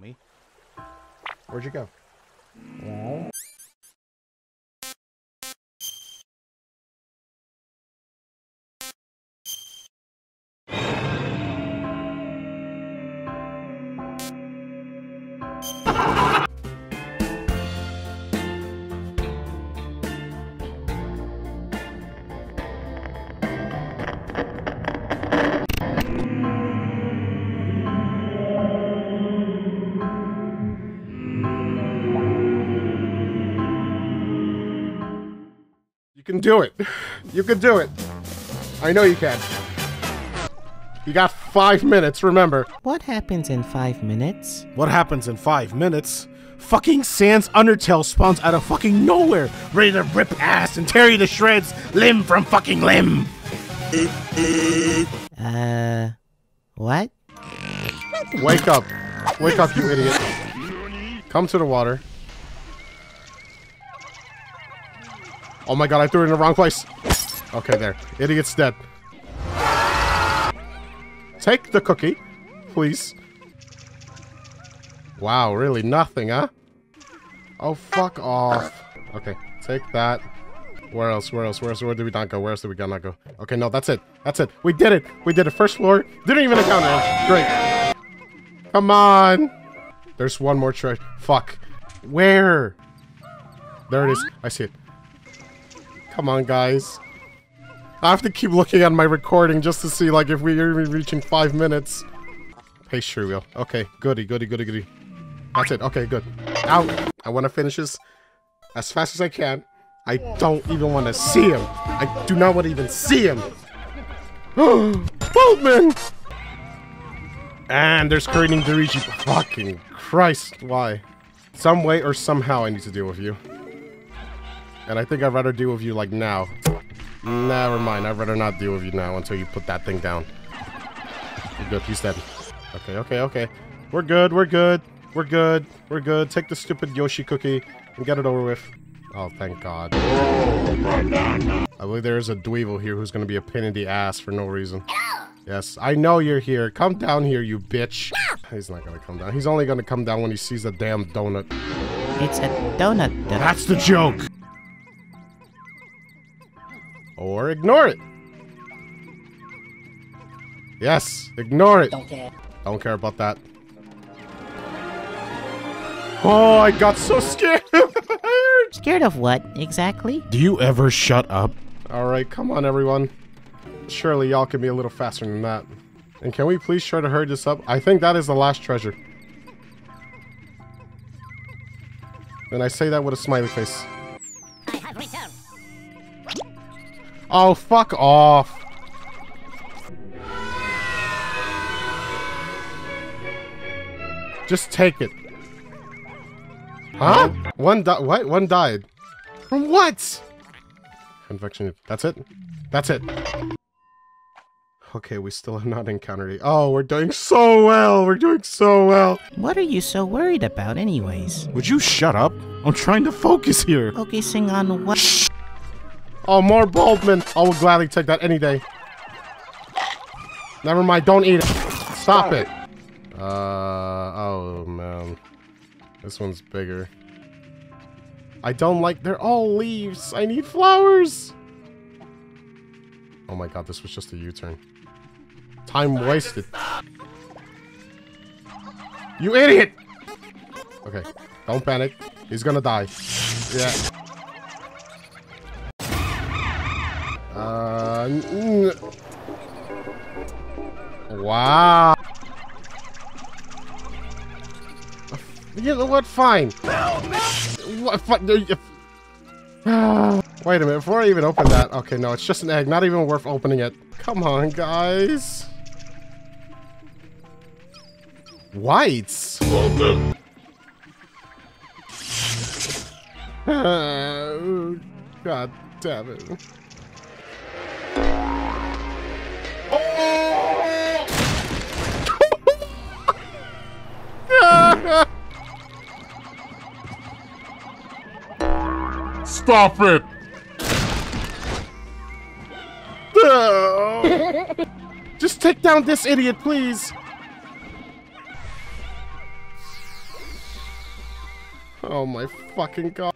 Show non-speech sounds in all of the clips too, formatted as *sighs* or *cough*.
me. Where'd you go? You can do it. You can do it. I know you can. You got five minutes, remember. What happens in five minutes? What happens in five minutes? Fucking Sans Undertale spawns out of fucking nowhere, ready to rip ass and tear you to shreds, limb from fucking limb. Uh, what? Wake up. Wake up, you idiot. Come to the water. Oh my god, I threw it in the wrong place. Okay, there. Idiot's dead. Take the cookie, please. Wow, really nothing, huh? Oh, fuck off. Okay, take that. Where else? Where else? Where else? Where did we not go? Where else did we not go? Okay, no, that's it. That's it. We did it. We did it. First floor. Didn't even him. Great. Come on. There's one more treasure. Fuck. Where? There it is. I see it. Come on, guys. I have to keep looking at my recording just to see, like, if we're reaching five minutes. Hey, sure will. Okay, goody, goody, goody, goody. That's it. Okay, good. Out. I want to finish this as fast as I can. I don't even want to see him. I do not want to even see him. *gasps* Boatman! And there's Korean Dirichi. Fucking Christ, why? Some way or somehow I need to deal with you. And I think I'd rather deal with you like now. Never mind, I'd rather not deal with you now until you put that thing down. You're good, he's dead. Okay, okay, okay. We're good, we're good. We're good, we're good. Take the stupid Yoshi cookie and get it over with. Oh, thank God. I believe there is a Dweevil here who's gonna be a pain in the ass for no reason. Yes, I know you're here. Come down here, you bitch. He's not gonna come down. He's only gonna come down when he sees a damn donut. It's a donut. that- That's the joke! Or ignore it. Yes, ignore it. Don't care. Don't care about that. Oh, I got so scared. *laughs* Scared of what, exactly? Do you ever shut up? Alright, come on, everyone. Surely y'all can be a little faster than that. And can we please try to hurry this up? I think that is the last treasure. And I say that with a smiley face. Oh, fuck off. Just take it. Huh? One di- what? One died. From what? Infection. That's it? That's it. Okay, we still have not encountered it. Oh, we're doing so well. We're doing so well. What are you so worried about, anyways? Would you shut up? I'm trying to focus here. Focusing on what? Oh, more Bulbmin. I will gladly take that any day. Never mind, don't eat it. Stop it. Uh, oh man. This one's bigger. I don't like, they're all leaves. I need flowers. Oh my god, this was just a U-turn. Time wasted. You idiot! Okay, don't panic. He's gonna die. Yeah. Wow. You know what? Fine. What? *sighs* Wait a minute. Before I even open that. Okay, no, it's just an egg. Not even worth opening it. Come on, guys. Whites. *laughs* God damn it. Stop it! *laughs* Just take down this idiot, please. Oh my fucking god.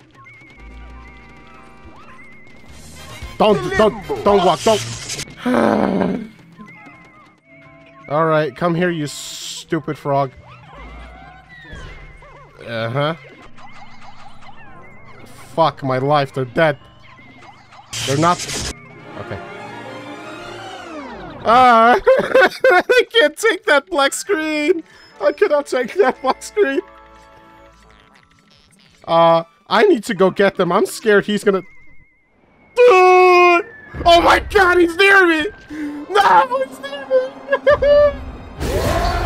Don't, don't, don't walk, don't. *sighs* Alright, come here, you stupid frog. Uh-huh. Fuck my life, they're dead. They're not... Okay. Ah! *laughs* I can't take that black screen! I cannot take that black screen! Uh, I need to go get them. I'm scared he's gonna... Dude! Oh my god, he's near me! No, he's near me! *laughs*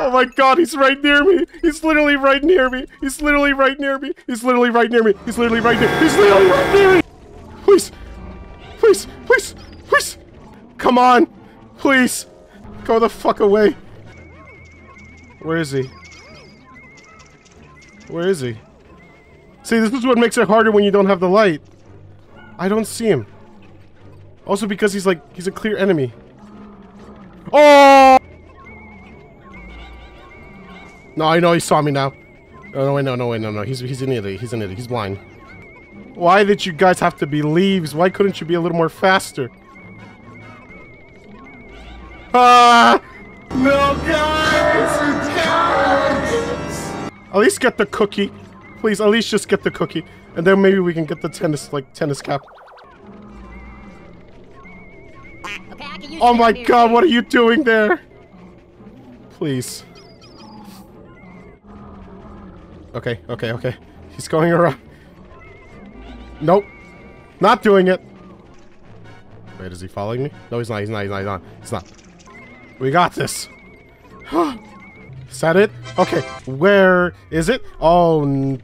Oh my god, he's right near me! He's literally right near me! He's literally right near me! He's literally right near me! He's literally right near me. He's literally right near me! Please! Please! Please! Please! Come on! Please! Go the fuck away! Where is he? Where is he? See, this is what makes it harder when you don't have the light. I don't see him. Also because he's like, he's a clear enemy. Oh! No, I know he saw me now. Oh, no, wait, no, no, wait, no, no. He's, he's an idiot. He's an idiot. He's blind. Why did you guys have to be leaves? Why couldn't you be a little more faster? Ah! No, guys! At least get the cookie. Please, at least just get the cookie. And then maybe we can get the tennis, like, tennis cap. Okay, I can use Oh my god, what are you doing there? Please. Okay, okay, okay. He's going around. Nope. Not doing it. Wait, is he following me? No, he's not, he's not, he's not, he's not. He's not. We got this. *gasps* is that it? Okay, where is it? Oh,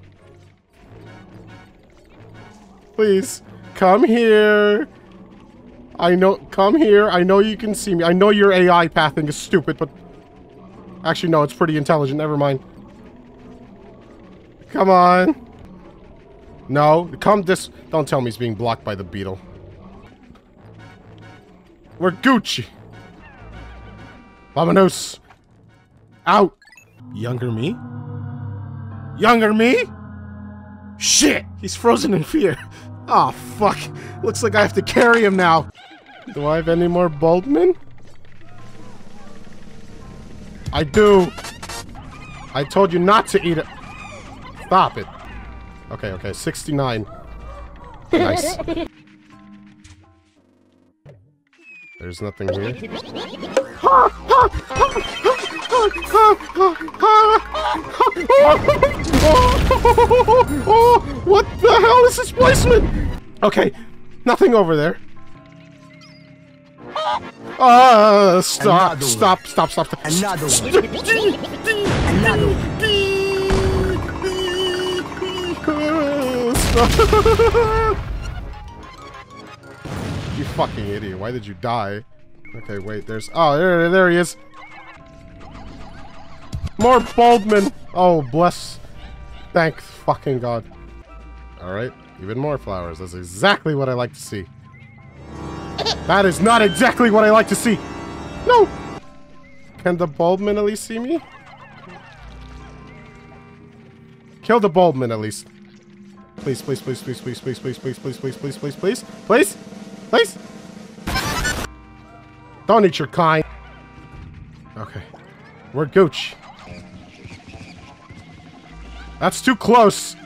Please, come here. I know, come here. I know you can see me. I know your AI pathing is stupid, but... Actually, no, it's pretty intelligent. Never mind. Come on. No, come this... Don't tell me he's being blocked by the beetle. We're Gucci. Vamonos. Out. Younger me? Younger me? Shit! He's frozen in fear. Oh, fuck. Looks like I have to carry him now. Do I have any more Bulbmin? I do. I told you not to eat it. Stop it. Okay, okay, 69. Nice. There's nothing here. What the hell is this placement? Okay, nothing over there. Uh, stop, stop, stop, stop, stop. Another one. *laughs* Another one. *laughs* you fucking idiot. Why did you die? Okay, wait, there's... Oh, there, there he is. More Bulbmin. Oh, bless. Thank fucking God. Alright, even more flowers. That's exactly what I like to see. That is not exactly what I like to see. No! Can the Bulbmin at least see me? Kill the Bulbmin at least. Please, please, please, please, please, please, please, please, please, please, please, please, please, please, please. Don't eat your kind. Okay. We're Gooch. That's too close.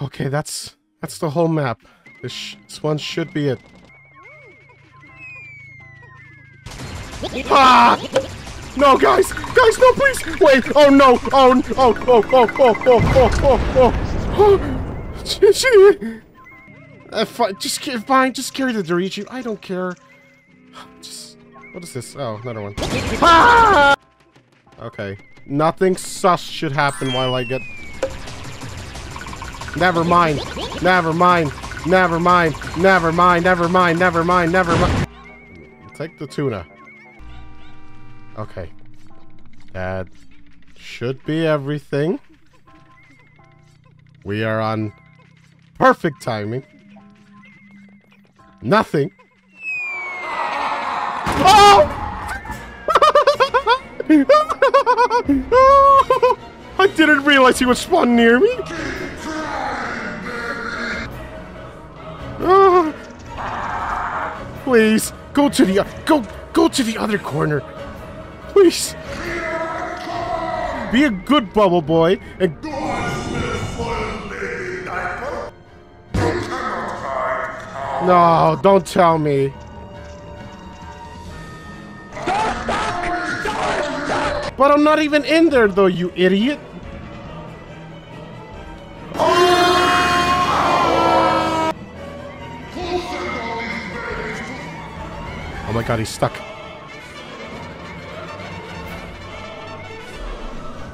Okay, that's that's the whole map. This, this one should be it. Ah! No, guys! Guys, no, please! Wait! Oh, no! Oh, oh, oh, oh, oh, oh, oh, oh, oh! Just fine, just carry the Dorichi. I don't care. Just... What is this? Oh, another one. Okay. Nothing sus should happen while I get... Never mind. Never mind. Never mind. Never mind. Never mind. Never mind. Never mind. Take the tuna. Okay. That should be everything. We are on perfect timing. Nothing. Oh! *laughs* I didn't realize he would spawn near me. Ah. *sighs* please go to the go go to the other corner. Please. Be a good bubble boy and No, don't tell me. But I'm not even in there though, you idiot. Oh my god, he's stuck.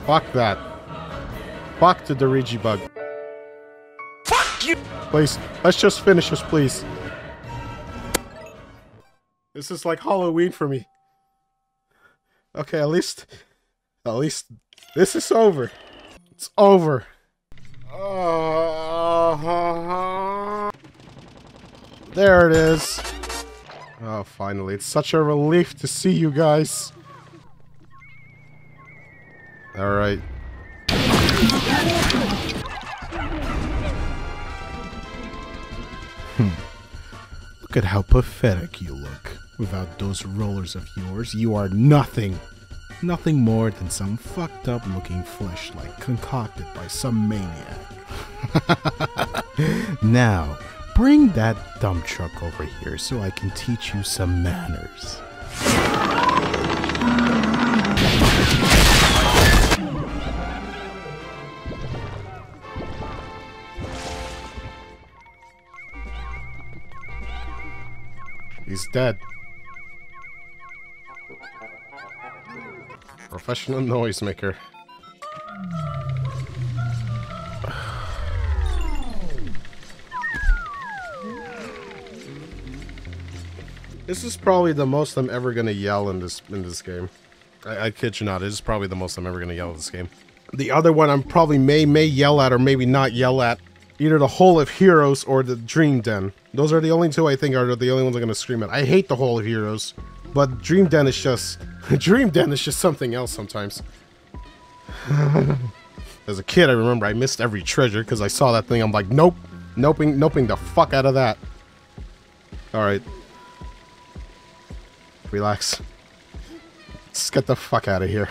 Fuck that. Fuck the Dorigi bug. Please, let's just finish this, please. This is like Halloween for me. Okay, at least, at least this is over. It's over. Uh, there it is. Oh, finally. It's such a relief to see you guys. Alright. Look at how pathetic you look. Without those rollers of yours, you are nothing. Nothing more than some fucked up looking fleshlight concocted by some maniac. *laughs* now, bring that dump truck over here so I can teach you some manners. He's dead. Professional noisemaker. This is probably the most I'm ever gonna yell in this in this game. I, I kid you not, this is probably the most I'm ever gonna yell in this game. The other one I'm probably may may yell at or maybe not yell at. Either the Hole of Heroes or the Dream Den. Those are the only two I think are the only ones I'm gonna scream at. I hate the Hole of Heroes, but Dream Den is just *laughs* Dream Den is just something else sometimes. *laughs* As a kid, I remember I missed every treasure because I saw that thing. I'm like, nope, noping, noping the fuck out of that. All right, relax. Let's get the fuck out of here.